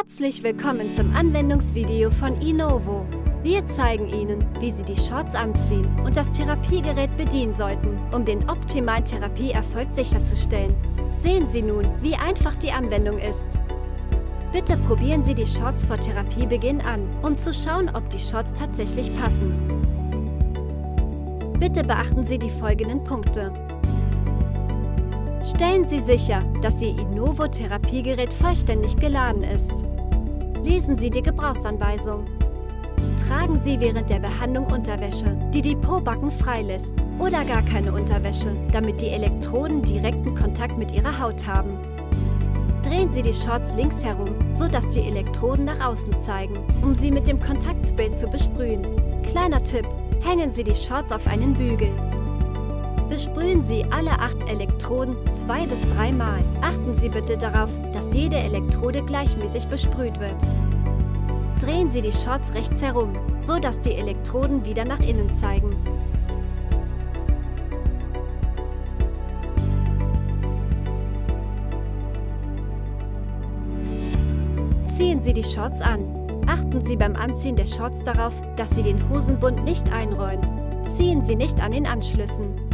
Herzlich willkommen zum Anwendungsvideo von Inovo. Wir zeigen Ihnen, wie Sie die Shorts anziehen und das Therapiegerät bedienen sollten, um den optimalen Therapieerfolg sicherzustellen. Sehen Sie nun, wie einfach die Anwendung ist. Bitte probieren Sie die Shorts vor Therapiebeginn an, um zu schauen, ob die Shorts tatsächlich passen. Bitte beachten Sie die folgenden Punkte. Stellen Sie sicher, dass Ihr Innovo-Therapiegerät vollständig geladen ist. Lesen Sie die Gebrauchsanweisung. Tragen Sie während der Behandlung Unterwäsche, die die Pobacken freilässt, oder gar keine Unterwäsche, damit die Elektroden direkten Kontakt mit Ihrer Haut haben. Drehen Sie die Shorts links herum, sodass die Elektroden nach außen zeigen, um sie mit dem Kontaktspray zu besprühen. Kleiner Tipp, hängen Sie die Shorts auf einen Bügel. Besprühen Sie alle acht Elektroden zwei bis dreimal. Achten Sie bitte darauf, dass jede Elektrode gleichmäßig besprüht wird. Drehen Sie die Shorts rechts herum, so dass die Elektroden wieder nach innen zeigen. Ziehen Sie die Shorts an. Achten Sie beim Anziehen der Shorts darauf, dass Sie den Hosenbund nicht einrollen. Ziehen Sie nicht an den Anschlüssen.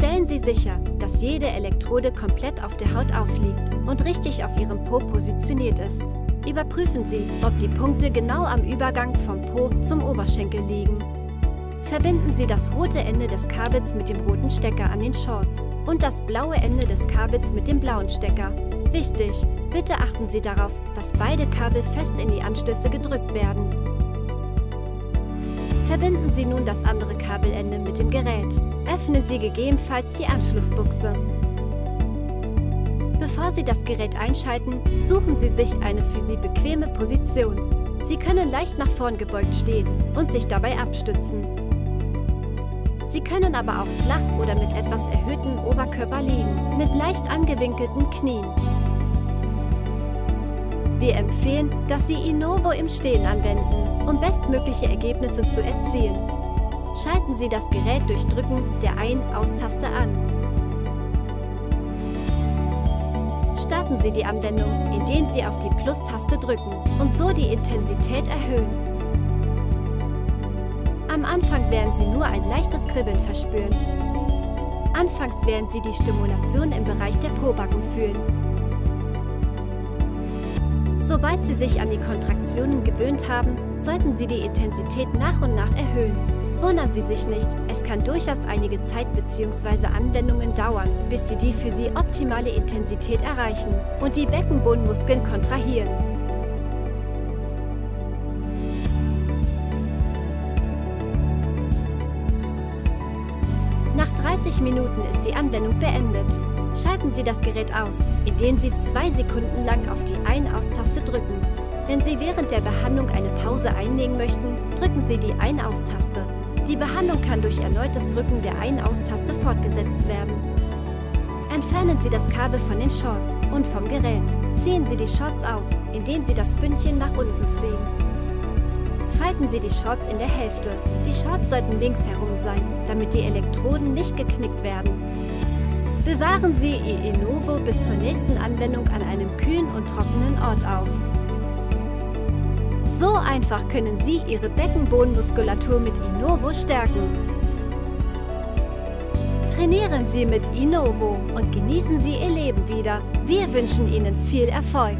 Stellen Sie sicher, dass jede Elektrode komplett auf der Haut aufliegt und richtig auf Ihrem Po positioniert ist. Überprüfen Sie, ob die Punkte genau am Übergang vom Po zum Oberschenkel liegen. Verbinden Sie das rote Ende des Kabels mit dem roten Stecker an den Shorts und das blaue Ende des Kabels mit dem blauen Stecker. Wichtig, bitte achten Sie darauf, dass beide Kabel fest in die Anschlüsse gedrückt werden. Verbinden Sie nun das andere Kabelende mit dem Gerät. Öffnen Sie gegebenenfalls die Anschlussbuchse. Bevor Sie das Gerät einschalten, suchen Sie sich eine für Sie bequeme Position. Sie können leicht nach vorn gebeugt stehen und sich dabei abstützen. Sie können aber auch flach oder mit etwas erhöhtem Oberkörper liegen, mit leicht angewinkelten Knien. Wir empfehlen, dass Sie Innovo im Stehen anwenden um bestmögliche Ergebnisse zu erzielen. Schalten Sie das Gerät durch Drücken der Ein-Aus-Taste an. Starten Sie die Anwendung, indem Sie auf die Plus-Taste drücken und so die Intensität erhöhen. Am Anfang werden Sie nur ein leichtes Kribbeln verspüren. Anfangs werden Sie die Stimulation im Bereich der Pobacken fühlen. Sobald Sie sich an die Kontraktionen gewöhnt haben, sollten Sie die Intensität nach und nach erhöhen. Wundern Sie sich nicht, es kann durchaus einige Zeit bzw. Anwendungen dauern, bis Sie die für Sie optimale Intensität erreichen und die Beckenbodenmuskeln kontrahieren. Nach 30 Minuten ist die Anwendung beendet. Schalten Sie das Gerät aus, indem Sie zwei Sekunden lang auf die Ein-Aus-Taste drücken. Wenn Sie während der Behandlung eine Pause einlegen möchten, drücken Sie die Ein-Aus-Taste. Die Behandlung kann durch erneutes Drücken der Ein-Aus-Taste fortgesetzt werden. Entfernen Sie das Kabel von den Shorts und vom Gerät. Ziehen Sie die Shorts aus, indem Sie das Bündchen nach unten ziehen. Falten Sie die Shorts in der Hälfte. Die Shorts sollten links herum sein, damit die Elektroden nicht geknickt werden. Bewahren Sie Ihr Innovo bis zur nächsten Anwendung an einem kühlen und trockenen Ort auf. So einfach können Sie Ihre Beckenbodenmuskulatur mit Innovo stärken. Trainieren Sie mit Innovo und genießen Sie Ihr Leben wieder. Wir wünschen Ihnen viel Erfolg.